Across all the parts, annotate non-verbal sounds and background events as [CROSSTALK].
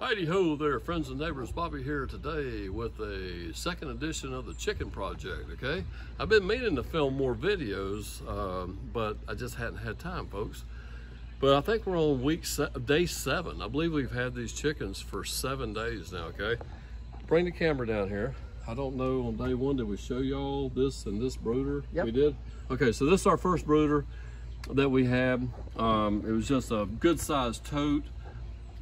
Heidi ho there, friends and neighbors. Bobby here today with a second edition of the Chicken Project, okay? I've been meaning to film more videos, um, but I just hadn't had time, folks. But I think we're on week se day seven. I believe we've had these chickens for seven days now, okay? Bring the camera down here. I don't know, on day one, did we show y'all this and this brooder? Yep. We did? Okay, so this is our first brooder that we had. Um, it was just a good sized tote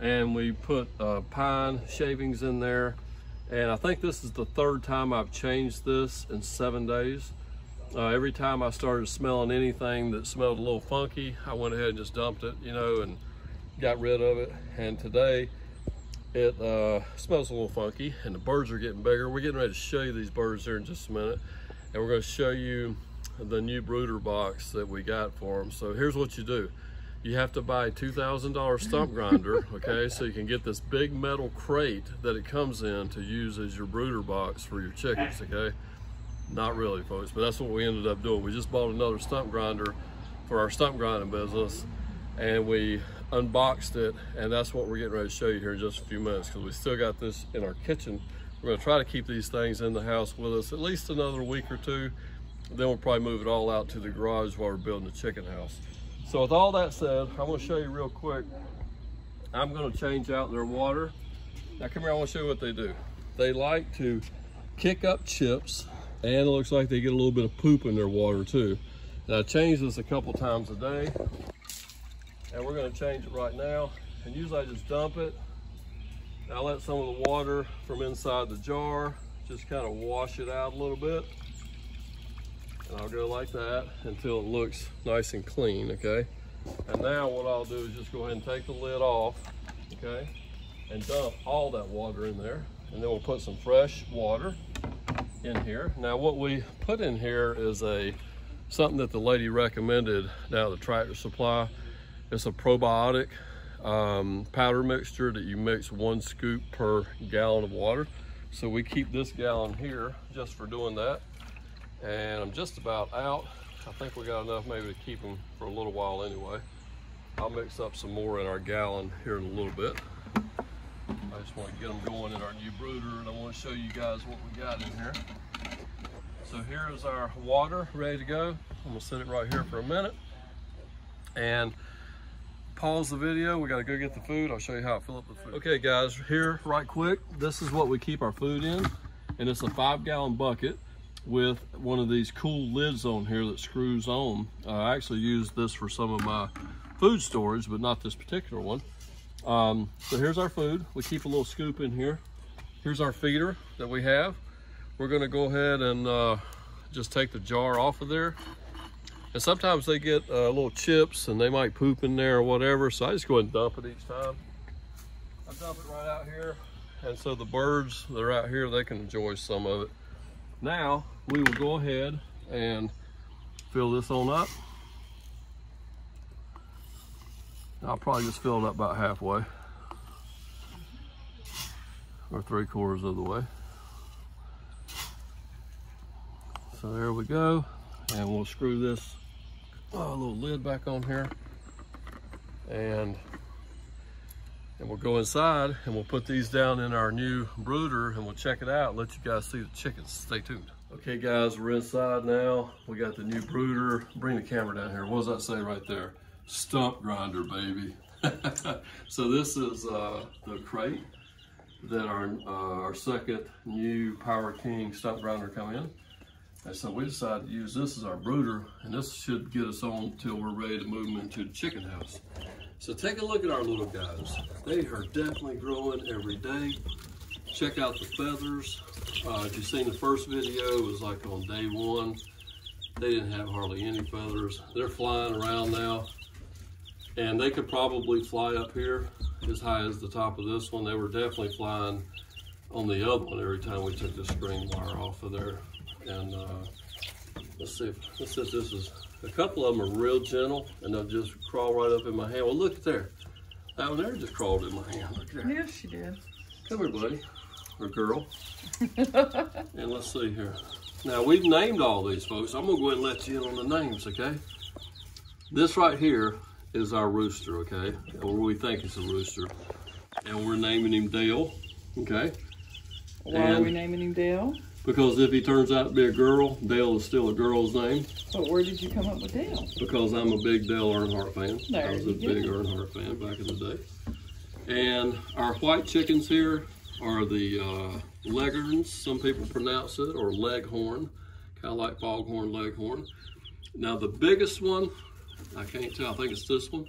and we put uh, pine shavings in there. And I think this is the third time I've changed this in seven days. Uh, every time I started smelling anything that smelled a little funky, I went ahead and just dumped it, you know, and got rid of it. And today it uh, smells a little funky and the birds are getting bigger. We're getting ready to show you these birds here in just a minute. And we're gonna show you the new brooder box that we got for them. So here's what you do you have to buy a $2,000 stump grinder, okay? So you can get this big metal crate that it comes in to use as your brooder box for your chickens, okay? Not really, folks, but that's what we ended up doing. We just bought another stump grinder for our stump grinding business and we unboxed it and that's what we're getting ready to show you here in just a few minutes because we still got this in our kitchen. We're gonna try to keep these things in the house with us at least another week or two. Then we'll probably move it all out to the garage while we're building the chicken house. So with all that said, I'm gonna show you real quick. I'm gonna change out their water. Now come here, I wanna show you what they do. They like to kick up chips and it looks like they get a little bit of poop in their water too. And I change this a couple times a day. And we're gonna change it right now. And usually I just dump it. I let some of the water from inside the jar just kind of wash it out a little bit. And I'll go like that until it looks nice and clean, okay? And now what I'll do is just go ahead and take the lid off, okay? And dump all that water in there. And then we'll put some fresh water in here. Now what we put in here is a something that the lady recommended at the tractor supply. It's a probiotic um, powder mixture that you mix one scoop per gallon of water. So we keep this gallon here just for doing that and I'm just about out. I think we got enough maybe to keep them for a little while anyway. I'll mix up some more in our gallon here in a little bit. I just want to get them going in our new brooder and I want to show you guys what we got in here. So here is our water ready to go. I'm gonna set it right here for a minute and pause the video. We gotta go get the food. I'll show you how I fill up the food. Okay guys, here right quick, this is what we keep our food in and it's a five gallon bucket with one of these cool lids on here that screws on. I actually use this for some of my food storage, but not this particular one. Um, so here's our food. We keep a little scoop in here. Here's our feeder that we have. We're gonna go ahead and uh, just take the jar off of there. And sometimes they get uh, little chips and they might poop in there or whatever. So I just go ahead and dump it each time. I dump it right out here. And so the birds that are out here, they can enjoy some of it. Now we will go ahead and fill this on up. I'll probably just fill it up about halfway or three quarters of the way. So there we go. And we'll screw this oh, little lid back on here. And and we'll go inside and we'll put these down in our new brooder and we'll check it out let you guys see the chickens stay tuned okay guys we're inside now. We got the new brooder. Bring the camera down here. What does that say right there? Stump grinder baby. [LAUGHS] So this is uh, the crate that our uh, our second new power king stump grinder come in. And so we decided to use this as our brooder and this should get us on until we're ready to move them into the chicken house. So take a look at our little guys. They are definitely growing every day. Check out the feathers. Uh, if you've seen the first video, it was like on day one. They didn't have hardly any feathers. They're flying around now. And they could probably fly up here as high as the top of this one. They were definitely flying on the other one every time we took the string wire off of there. And uh, let's see, if, let's see if this is a couple of them are real gentle and they'll just crawl right up in my hand. Well, look there. That one there just crawled in my hand. Look there. Yes, she did. Come here, buddy. Or girl. [LAUGHS] and let's see here. Now, we've named all these folks. I'm going to go ahead and let you in on the names, okay? This right here is our rooster, okay? Or we think it's a rooster. and we're naming him Dale. Okay. Why are And- we naming him Dale? Because if he turns out to be a girl, Dale is still a girl's name. But where did you come up with Dale? Because I'm a big Dale Earnhardt fan. There I was a big go. Earnhardt fan back in the day. And our white chickens here are the uh, Leghorns, some people pronounce it, or Leghorn, kind of like Foghorn Leghorn. Now the biggest one, I can't tell, I think it's this one.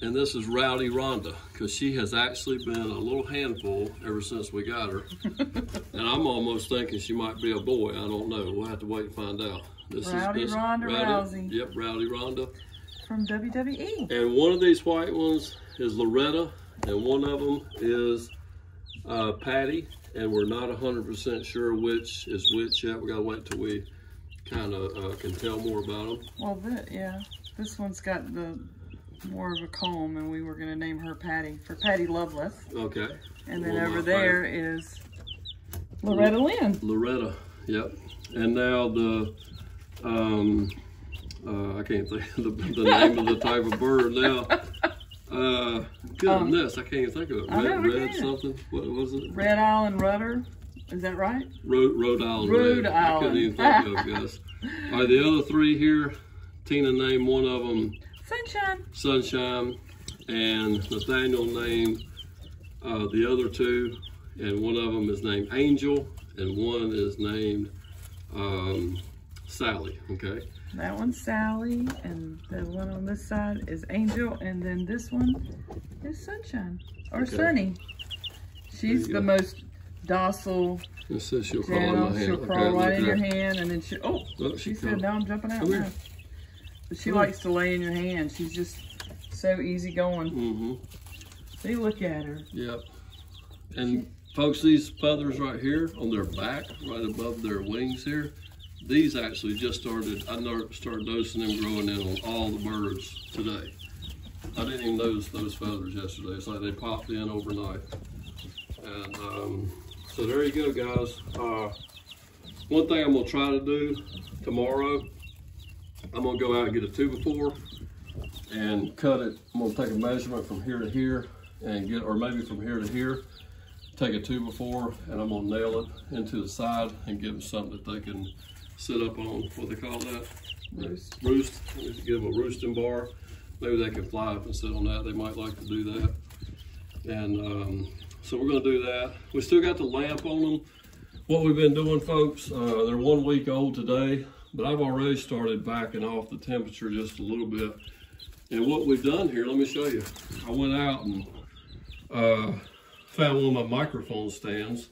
And this is Rowdy Rhonda, because she has actually been a little handful ever since we got her. [LAUGHS] and I'm almost thinking she might be a boy. I don't know. We'll have to wait and find out. This is Rowdy this, Ronda Rousey. Yep, Rowdy Rhonda. From. WWE. And one of these white ones is Loretta, and one of them is uh, Patty. And we're not 100% sure which is which yet. We gotta wait till we kind of uh, can tell more about them. Well, th yeah, this one's got the more of a comb, and we were gonna name her Patty for Patty Loveless. Okay. And then over there is Loretta Lynn. Loretta, yep. And now the, um, uh, I can't think of [LAUGHS] the, the name of the type of bird now. [LAUGHS] Uh, goodness, I can't even think of it. Um, Red, red something. What was it? Red Island Rudder. Is that right? Rhode, Rhode Island. Rhode Red. I couldn't even think of guys. [LAUGHS] All right, the other three here, Tina named one of them Sunshine. Sunshine, and Nathaniel named uh, the other two, and one of them is named Angel, and one is named um, Sally. Okay. That one's Sally, and the one on this side is Angel, and then this one is Sunshine or Okay. Sunny. She's the go. most docile, It says she'll crawl in my hand. She'll Okay, crawl look right in your hand, and then she. Oh, Oh, she she said, come. "No, I'm jumping out Come here. But she Come likes to lay in your hand. She's just so easy going. Mm-hmm. See, look at her. Yep. And folks, these feathers right here on their back, right above their wings here, these actually just started, I started noticing them growing in on all the birds today. I didn't even notice those feathers yesterday. It's like they popped in overnight. And um, so there you go, guys. Uh, one thing I'm gonna try to do tomorrow, I'm gonna go out and get a two by four and cut it. I'm gonna take a measurement from here to here and get, or maybe from here to here, take a two by four, and I'm gonna nail it into the side and give them something that they can sit up on. What they call that? Roost. Give them a roosting bar. Maybe they can fly up and sit on that. They might like to do that. And um, so we're gonna do that. We still got the lamp on them. What we've been doing, folks, uh, they're one week old today, but I've already started backing off the temperature just a little bit. And what we've done here, let me show you. I went out and uh, found one of my microphone stands,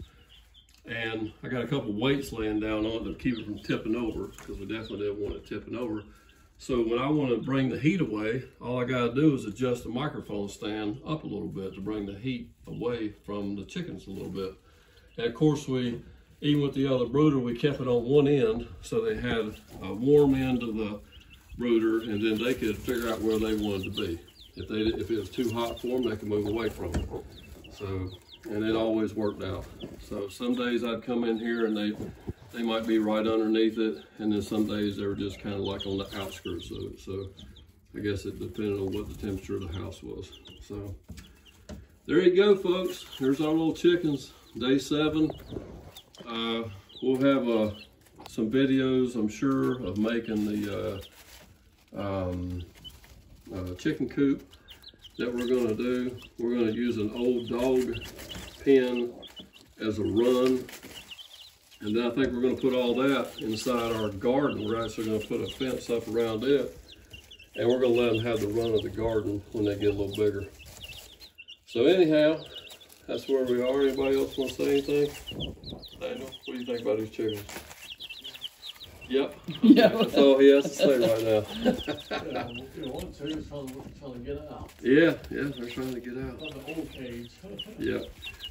and I got a couple weights laying down on it to keep it from tipping over, because we definitely didn't want it tipping over. So when I want to bring the heat away, all I got to do is adjust the microphone stand up a little bit to bring the heat away from the chickens a little bit. And of course, we, even with the other brooder, we kept it on one end so they had a warm end of the brooder, and then they could figure out where they wanted to be. If they if it was too hot for them, they could move away from it. So, and it always worked out. So some days I'd come in here and they they might be right underneath it, and then some days they were just kind of like on the outskirts of it. So I guess it depended on what the temperature of the house was. So there you go, folks. There's our little chickens. Day seven. Uh, we'll have uh, some videos, I'm sure, of making the uh, um, uh, chicken coop that we're going to do. We're going to use an old dog pen as a run. And then I think we're going to put all that inside our garden. We're actually going to put a fence up around it. And we're going to let them have the run of the garden when they get a little bigger. So anyhow, that's where we are. Anybody else want to say anything? Daniel, what do you think about these chickens? Yep. [LAUGHS] Yeah. That's all he has to say right now. [LAUGHS] Yeah, if you want to, it's trying to, trying to get out Yeah, yeah, they're trying to get out. of the old cage. [LAUGHS] Yeah.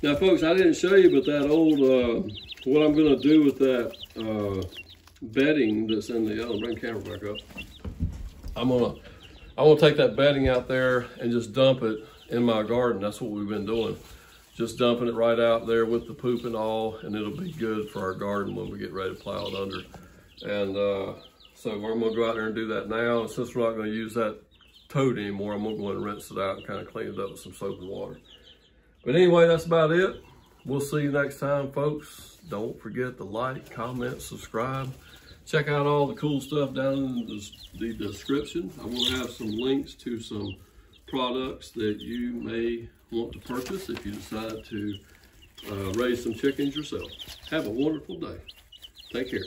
Now, folks, I didn't show you, but that old, uh, what I'm going to do with that uh, bedding that's in the, oh, bring the camera back up. I'm going to, I'm going to take that bedding out there and just dump it in my garden. That's what we've been doing. Just dumping it right out there with the poop and all, and it'll be good for our garden when we get ready to plow it under. And uh, so I'm going to go out there and do that now. And since we're not going to use that toad anymore, I'm going to go and rinse it out and kind of clean it up with some soap and water. But anyway, that's about it. We'll see you next time, folks. Don't forget to like, comment, subscribe. Check out all the cool stuff down in the, the description. I will have some links to some products that you may want to purchase if you decide to uh, raise some chickens yourself. Have a wonderful day. Take care.